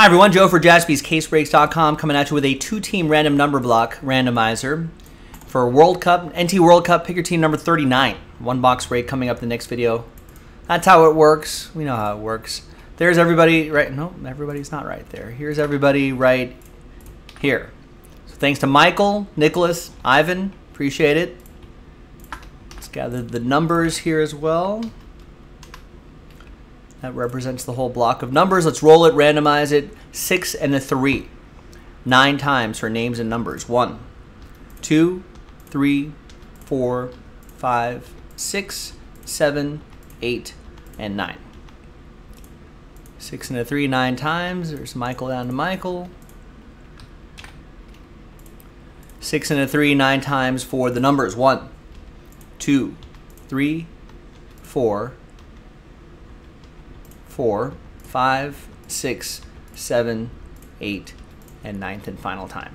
Hi everyone, Joe for jaspyscasebreaks.com coming at you with a two-team random number block randomizer for World Cup, NT World Cup, pick your team number 39. One box break coming up the next video. That's how it works. We know how it works. There's everybody right, no, everybody's not right there. Here's everybody right here. So thanks to Michael, Nicholas, Ivan, appreciate it. Let's gather the numbers here as well. That represents the whole block of numbers. Let's roll it, randomize it. Six and a three. Nine times for names and numbers. One, two, three, four, five, six, seven, eight, and nine. Six and a three, nine times. There's Michael down to Michael. Six and a three, nine times for the numbers. One, two, three, four, four, five, six, seven, eight, and ninth and final time.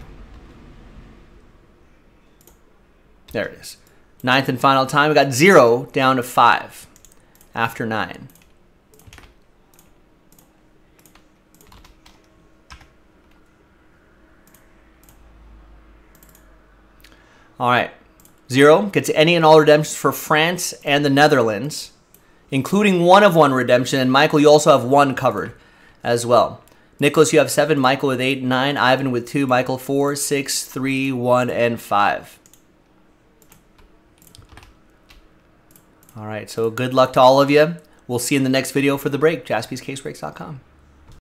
There it is. Ninth and final time. We got zero down to five after nine. All right. Zero gets any and all redemptions for France and the Netherlands including one of one redemption. And Michael, you also have one covered as well. Nicholas, you have seven. Michael with eight, nine. Ivan with two. Michael four, six, three, one, and five. All right, so good luck to all of you. We'll see you in the next video for the break. JaspysCaseBreaks.com.